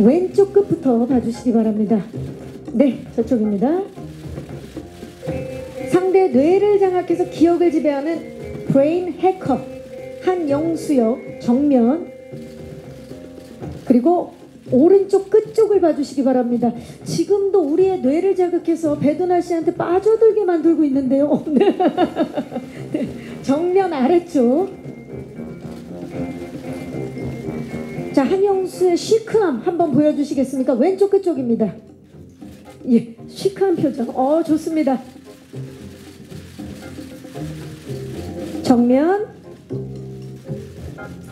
왼쪽 끝부터 봐주시기 바랍니다. 네, 저쪽입니다. 상대 뇌를 장악해서 기억을 지배하는 브레인 해커 한영수역 정면 그리고 오른쪽 끝쪽을 봐주시기 바랍니다. 지금도 우리의 뇌를 자극해서 배두나 씨한테 빠져들게 만들고 있는데요. 네. 네, 정면 아래쪽. 자, 한영수의 시크함 한번 보여주시겠습니까? 왼쪽 끝쪽입니다. 예, 시크한 표정. 어, 좋습니다. 정면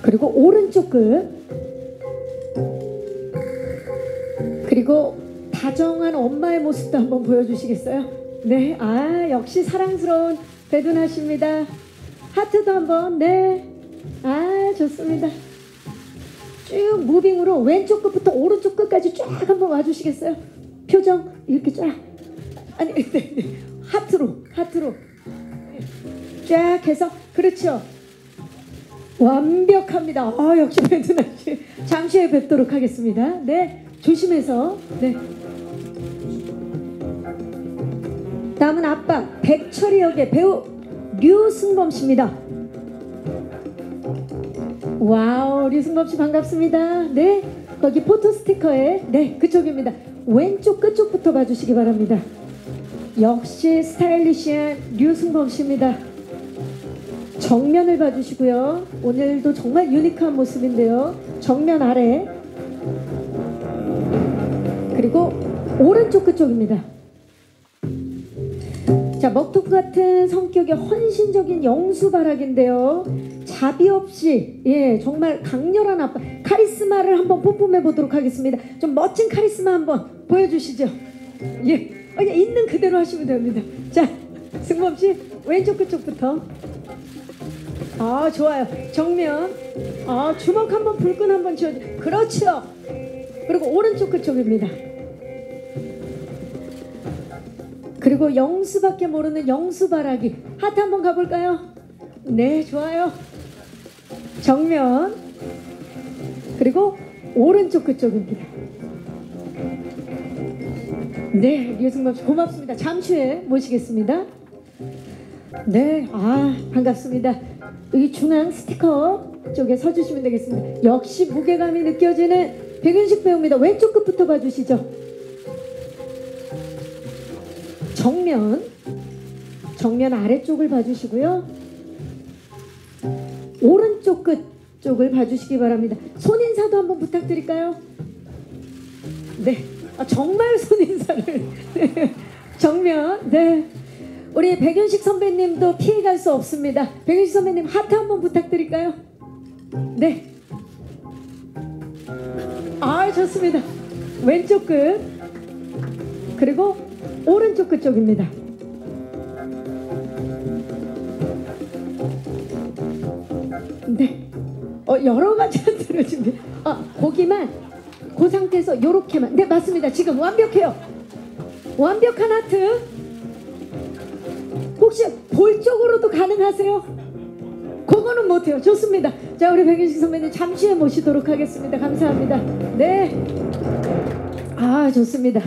그리고 오른쪽 끝 그리고 다정한 엄마의 모습도 한번 보여주시겠어요? 네, 아 역시 사랑스러운 배두나십니다. 하트도 한번 네, 아 좋습니다. 쭉 무빙으로 왼쪽 끝부터 오른쪽 끝까지 쫙 한번 와주시겠어요? 표정 이렇게 쫙 아니 네, 네. 하트로 하트로 쫙 해서 그렇죠. 완벽합니다. 아 역시 배두나 씨. 잠시 후에 뵙도록 하겠습니다. 네, 조심해서. 네. 다음은 아빠 백철이 역의 배우 류승범 씨입니다. wow, 류승범 씨 반갑습니다. 네, 거기 photo 스티커에 네 그쪽입니다. 왼쪽 끝쪽부터 봐주시기 바랍니다. 역시 stylish한 류승범 씨입니다. 정면을 봐주시고요. 오늘도 정말 유니크한 모습인데요. 정면 아래 그리고 오른쪽 끝쪽입니다. 자 먹독 같은 성격의 헌신적인 영수바락인데요. 자비 없이 예 정말 강렬한 아빠. 카리스마를 한번 뽐뽐해 보도록 하겠습니다. 좀 멋진 카리스마 한번 보여주시죠. 예. 그냥 있는 그대로 하시면 됩니다. 자 승범 씨 왼쪽 끝쪽부터. 아 좋아요. 정면. 아 주먹 한번 불끈 한번 쥐어줘 그렇죠. 그리고 오른쪽 그쪽입니다. 그리고 영수밖에 모르는 영수바라기. 하트 한번 가볼까요? 네 좋아요 정면 그리고 오른쪽 그쪽입니다 네 류승범 씨 고맙습니다 잠시 후에 모시겠습니다 네, 아 반갑습니다. 여기 중앙 스티커 쪽에 서주시면 되겠습니다. 역시 무게감이 느껴지는 백윤식 배우입니다. 왼쪽 끝부터 봐주시죠. 정면, 정면 아래쪽을 봐주시고요. 오른쪽 끝 쪽을 봐주시기 바랍니다. 손 인사도 한번 부탁드릴까요? 네, 아, 정말 손 인사를 네. 정면, 네. 우리 백윤식 선배님도 피해갈 수 없습니다. 백윤식 선배님 하트 한번 부탁드릴까요? 네. 아 좋습니다. 왼쪽 끝 그리고 오른쪽 끝 쪽입니다. 네. 어 여러 가지 하트를 준비. 아 고기만 그 상태에서 요렇게만. 네 맞습니다. 지금 완벽해요. 완벽한 하트. 혹시 볼 쪽으로도 가능하세요? 그거는 못해요. 좋습니다. 자, 우리 백윤식 선배님 잠시 후에 모시도록 하겠습니다. 감사합니다. 네. 아, 좋습니다.